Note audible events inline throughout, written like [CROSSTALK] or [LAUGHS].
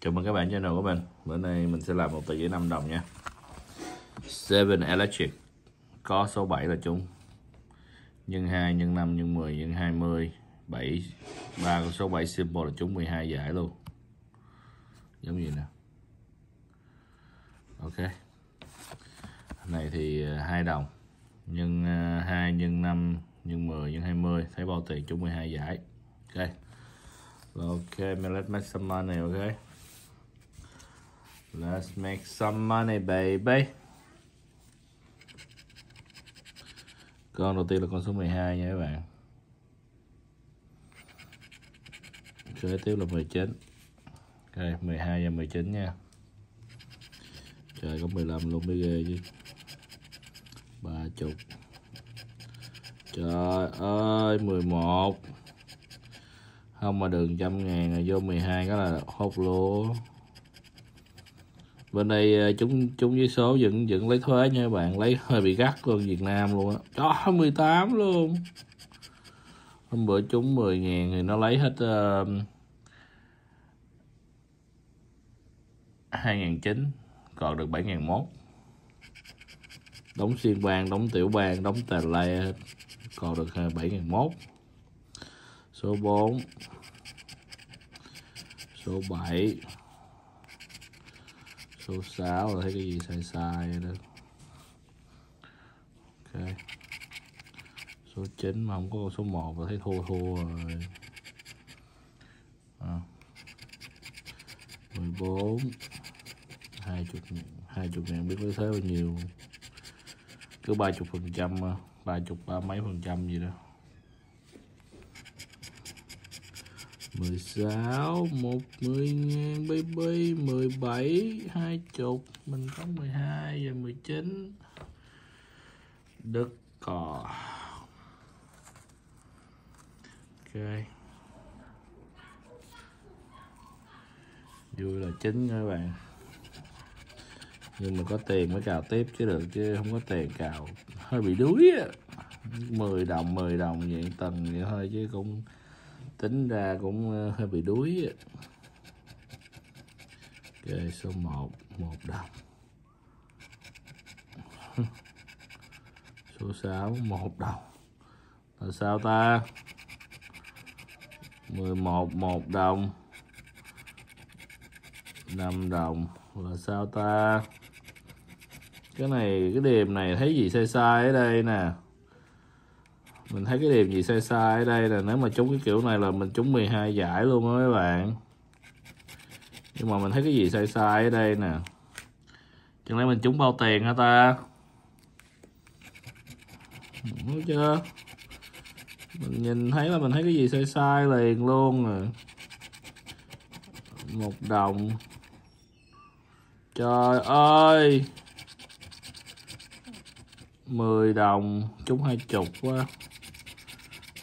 Chào mừng các bạn channel của mình. Bữa nay mình sẽ làm một tờ giấy 5 đồng nha. Seven Electric. Có số 7 là chung. Nhân 2, nhân 5, nhân 10, nhân 20 7 3 con số 7 symbol là chúng 12 giải luôn. Giống gì nè. Ok. Này thì à, 2 đồng. Nhân à, 2, nhân 5, nhân 10, nhân 20 Thấy bao tiền chúng 12 giải. Ok. Okay, let's make some money, okay? Let's make some money, baby. Con đầu tiên là con số 12 nha các bạn. Kế tiếp là 19. Ok, 12 và 19 nha. Trời có 15 luôn mới ghê chứ. 30. Trời ơi, 11 không mà đường trăm ngàn rồi vô 12 cái là hốt lúa bên đây ờ, chúng chúng với số vẫn vẫn lấy thuế nha các bạn. Lấy hơi bị gắt luôn Việt Nam luôn á. Cho 18 luôn. Hôm bữa chúng 10 ngàn thì nó lấy hết ờ, uh, 2 ngàn chín còn được 7 ngàn mốt. Đóng xuyên bang đóng tiểu bang đóng tà lai còn được ờ, 7 ngàn mốt. Số 4 số 7 số 6 là thấy cái gì sai sai đó. Ok. Số 9 mà không có con số 1 là thấy thua thua rồi. À. 14 20 20 ngàn biết lấy thế bao nhiêu. Cứ 30 phần trăm 30 ba mấy phần trăm gì đó. 16 10 ngàn baby 17 20 mình có 12 và 19 đất cò. Ok. Vui là chính nha các bạn. Nhưng mà có tiền mới cào tiếp chứ được chứ không có tiền cào. Hơi bị đuối á. 10 đồng 10 đồng vậy, tầng vậy thôi chứ cũng tính ra cũng ờ, hơi bị đuối ok số 1 1 đồng. [LAUGHS] Số 6 1 đồng. Là sao ta? 11 1 đồng. 5 đồng. Là sao ta? Cái này, cái điểm này thấy gì sai sai ở đây nè? Mình thấy cái điểm gì sai sai ở đây là nếu mà trúng cái kiểu này là mình trúng 12 giải luôn á mấy bạn. Nhưng mà mình thấy cái gì sai sai ở đây nè. Chẳng lẽ mình trúng bao tiền hả ta? Đúng chưa mình nhìn thấy là mình thấy cái gì sai sai liền luôn rồi một đồng. Trời ơi! 10 đồng, trúng hai chục quá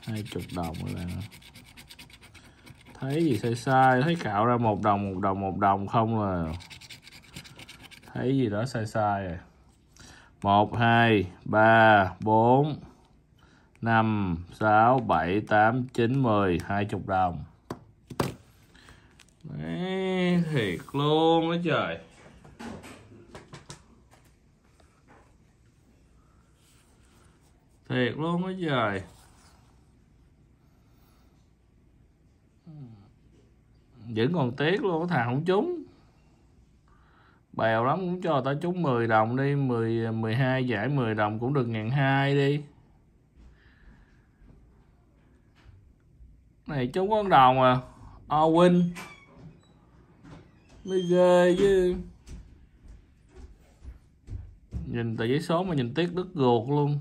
hai chục đồng là thấy gì sai sai thấy cạo ra một đồng một đồng một đồng không là thấy gì đó sai sai rồi một hai ba bốn năm sáu bảy tám chín mười hai chục đồng. Đấy, thiệt luôn đó trời. Thiệt luôn đó trời. Vẫn còn tiếc luôn thằng không trúng. Bèo lắm, cũng cho ta trúng 10 đồng đi 10 12 giải 10 đồng cũng được ngàn hai đi. Này, trúng con đồng à. Owen mới ghê chứ. Nhìn tờ giấy số mà nhìn tiếc đứt ruột luôn.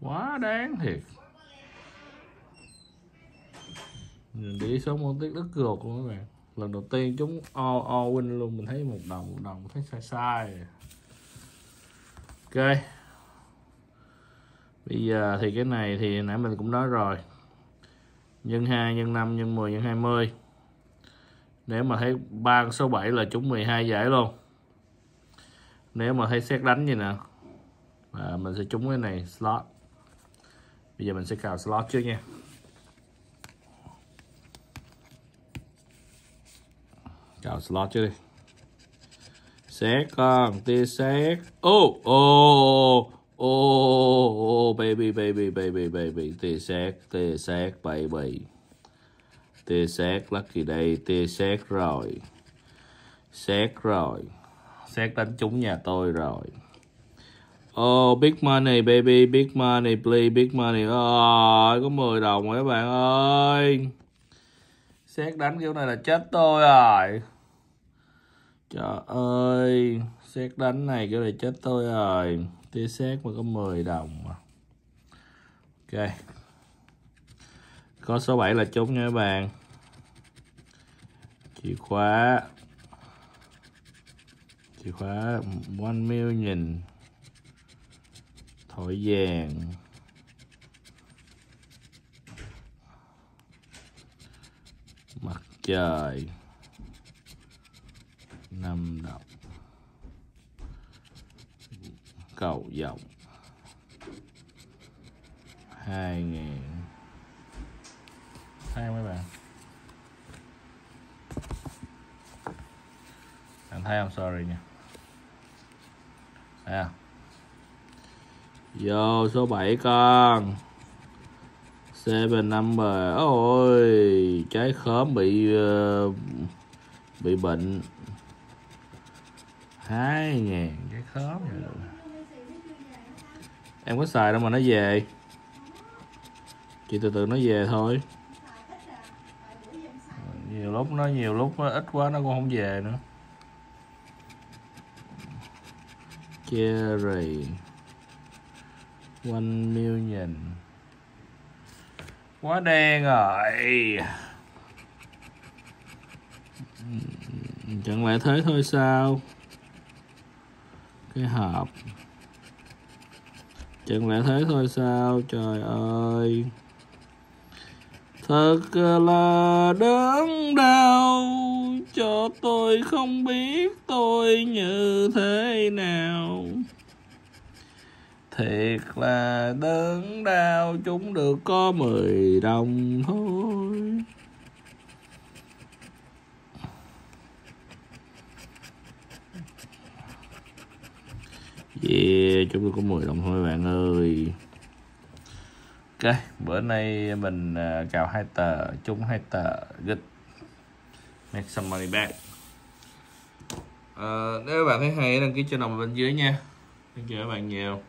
Quá đáng thiệt. Để đi số môn tiết đất cược luôn các bạn. Lần đầu tiên chúng all, all win luôn mình thấy một đồng một đồng thấy sai sai. Ok. Bây giờ thì cái này thì nãy mình cũng nói rồi. Nhân 2 nhân 5 nhân 10 nhân 20 nếu mà thấy ba số 7 là chúng 12 giải luôn. Nếu mà thấy xét đánh như nè à, mình sẽ trúng cái này slot. Bây giờ mình sẽ cào slot trước nha. Cào slot chứ đi? Xét con tia xét. Ô ô ô baby baby baby baby. Tia xét tia xét baby. Tia xét lucky đây tia xét rồi. Xét rồi. Xét đánh trúng nhà tôi rồi. Oh, big money baby, big money please, big money. Ôi, có 10 đồng rồi các bạn ơi. Xét đánh kiểu này là chết tôi rồi. Trời ơi, xét đánh này kiểu này chết tôi rồi. Tia xét mà có 10 đồng mà. Ok. Có số 7 là trúng nha các bạn. Chìa khóa. Chìa khóa 1 million thổi vàng trời. Năm đồng cầu vồng hai ngàn hai mấy bạn bạn thấy không? Sorry nha. Không? Vô số 7 con Seven number. Ôi Trái khóm bị uh, Bị bệnh. Hai ngàn trái khóm Em có xài đâu mà nó về. Chị từ từ nó về thôi. Nhiều lúc nó nhiều lúc nó ít quá nó cũng không về nữa. Cherry. One million quá đen rồi. Chẳng lẽ thế thôi sao? Cái hộp. Chẳng lẽ thế thôi sao? Trời ơi. Thật là đớn đau. Cho tôi không biết tôi như thế nào thiệt là đớn đau chúng được có 10 đồng thôi. Yeah, chúng tôi có 10 đồng thôi bạn ơi. Ok, bữa nay mình à, cào hai tờ, chung hai tờ Good. Make some money back. À, Nếu bạn thấy hay đăng ký cho đồng bên dưới nha. Xin chào các bạn nhiều.